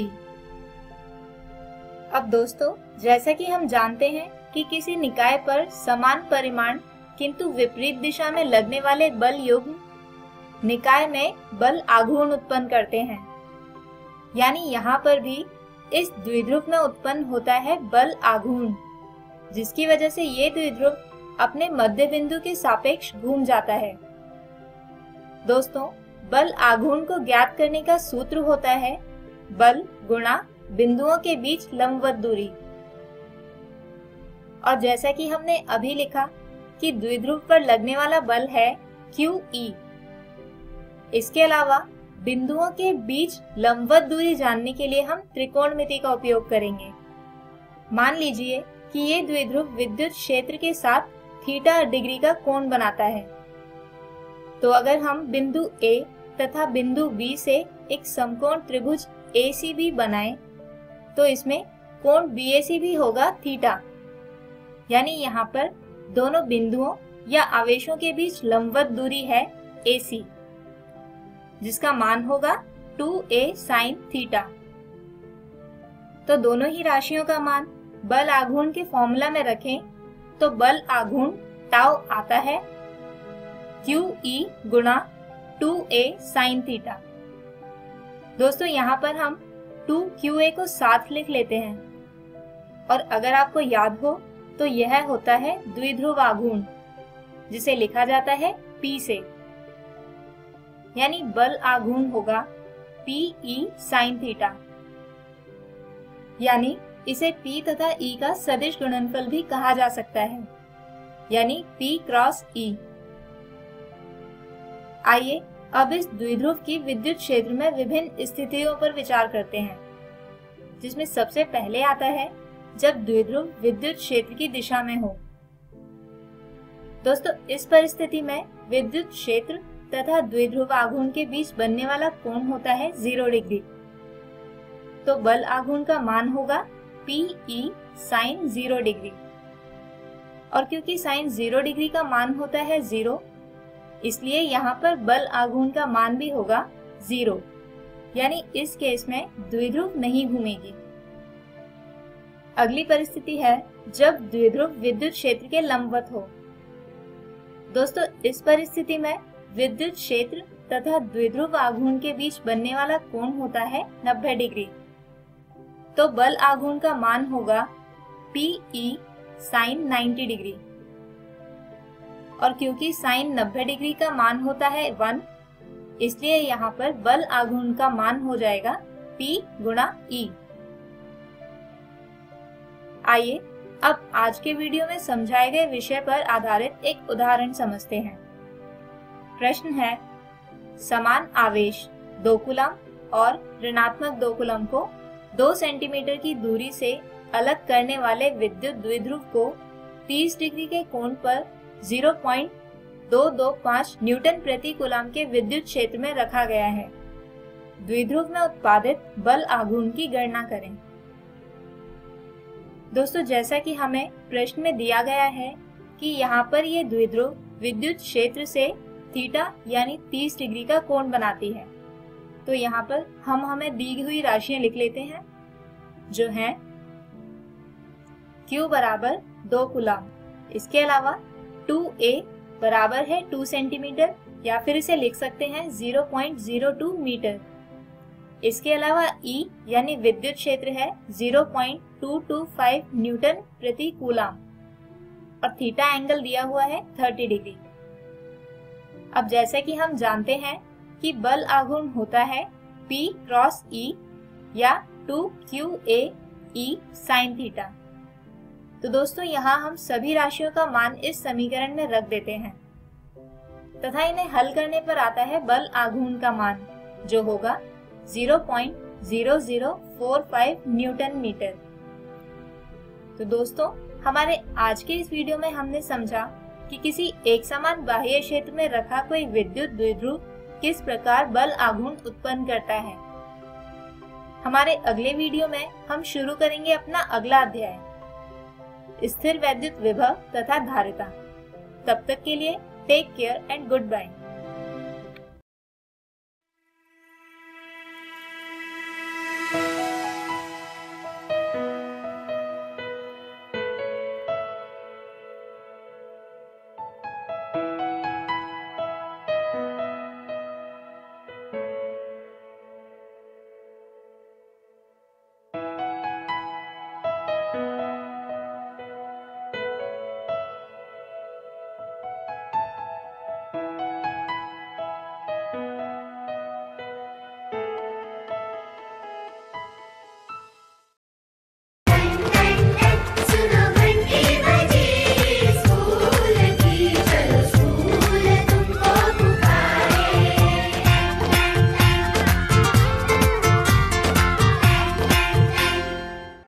F: अब दोस्तों, जैसा कि हम जानते हैं कि किसी निकाय पर समान परिमाण किंतु विपरीत दिशा में लगने वाले बल युग्म निकाय में बल आघूर्ण उत्पन्न करते हैं। यानी यहाँ पर भी इस द्विध्रुव में उत्पन्न होता है बल आघूर्ण, जिसकी वजह से ये द्विध्रुव अपने मध्य बिंदु के सापेक्ष घूम जाता है। दोस्तों, बल आघूर्ण को ज्ञात करने का सूत्र होता है बल गुणा बिंदुओं के बीच लंबवत दूरी। और जैसा कि हमने अभी लिखा कि द्विध्रुव पर लगने वाला बल है क्यू ई इसके अलावा बिंदुओं के बीच लंबवत दूरी जानने के लिए हम त्रिकोणमिति का उपयोग करेंगे। मान लीजिए कि ये द्विध्रुव विद्युत क्षेत्र के साथ थीटा डिग्री का कोण बनाता है। तो अगर हम बिंदु ए तथा बिंदु बी से एक समकोण त्रिभुज ACB बनाए तो इसमें कोण BAC भी होगा थीटा। यानी यहाँ पर दोनों बिंदुओं या आवेशों के बीच लंबवत दूरी है AC जिसका मान होगा टू ए साइन थीटा तो दोनों ही राशियों का मान बल आघूर्ण के फॉर्मूला में रखें तो बल आघूर्ण टाउ आता है क्यू ई गुणा टू ए साइन थीटा दोस्तों, यहाँ पर हम टू क्यू ए को साथ लिख लेते हैं। और अगर आपको याद हो तो यह होता है द्विध्रुव आघूर्ण, जिसे लिखा जाता है P से। यानी बल आघूर्ण होगा पी ई साइन थीटा यानी इसे P तथा E का सदिश गुणनफल भी कहा जा सकता है। यानी P क्रॉस E आइए, अब इस द्विध्रुव की विद्युत क्षेत्र में विभिन्न स्थितियों पर विचार करते हैं, जिसमें सबसे पहले आता है, जब द्विध्रुव विद्युत क्षेत्र की दिशा में हो। दोस्तों, इस परिस्थिति में विद्युत क्षेत्र तथा द्विध्रुव आघूर्ण के बीच बनने वाला कोण होता है ज़ीरो डिग्री। तो बल आघूर्ण का मान होगा p e sine zero degree और क्योंकि साइन ज़ीरो डिग्री का मान होता है ज़ीरो इसलिए यहाँ पर बल आघूर्ण का मान भी होगा ज़ीरो। यानी इस केस में द्विध्रुव नहीं घूमेगी। अगली परिस्थिति है, जब द्विध्रुव विद्युत क्षेत्र के लंबवत हो। दोस्तों, इस परिस्थिति में विद्युत क्षेत्र तथा द्विध्रुव आघूर्ण के बीच बनने वाला कोण होता है 90 डिग्री। तो बल आघूर्ण का मान होगा पी ई साइन 90 डिग्री। और क्योंकि साइन 90 डिग्री का मान होता है वन, इसलिए यहाँ पर बल आघूर्ण का मान हो जाएगा P गुणा ई आइए, अब आज के वीडियो में समझाए गए विषय पर आधारित एक उदाहरण समझते हैं। प्रश्न है, समान आवेश दो कुलम और ऋणात्मक दो कुलम को दो सेंटीमीटर की दूरी से अलग करने वाले विद्युत द्विध्रुव को 30 डिग्री के कोण पर 0.225 न्यूटन प्रति कुलम के विद्युत क्षेत्र में रखा गया है। द्विध्रुव में उत्पादित बल आघूर्ण की गणना करें। दोस्तों, जैसा कि हमें प्रश्न में दिया गया है कि यहाँ पर ये द्विध्रुव विद्युत क्षेत्र से थीटा यानी 30 डिग्री का कोण बनाती है। तो यहाँ पर हम हमें दी हुई राशियाँ लिख लेते हैं, जो है Q बराबर दो कुलाम इसके अलावा 2a बराबर है टू सेंटीमीटर, या फिर इसे लिख सकते हैं 0.02 मीटर। इसके अलावा E यानी विद्युत क्षेत्र है 0.225 न्यूटन प्रति कूलाम और थीटा एंगल दिया हुआ है 30 डिग्री। अब जैसे कि हम जानते हैं कि बल आघूर्ण होता है P क्रॉस E या 2 q a e sine theta तो दोस्तों, यहाँ हम सभी राशियों का मान इस समीकरण में रख देते हैं। तथा इन्हें हल करने पर आता है बल आघूर्ण का मान, जो होगा 0.0045 न्यूटन मीटर। तो दोस्तों, हमारे आज के इस वीडियो में हमने समझा कि किसी एक समान बाह्य क्षेत्र में रखा कोई विद्युत द्विध्रुव किस प्रकार बल आघूर्ण उत्पन्न करता है। हमारे अगले वीडियो में हम शुरू करेंगे अपना अगला अध्याय। स्थिर वैद्युत विभव तथा धारिता। तब तक के लिए take care and good bye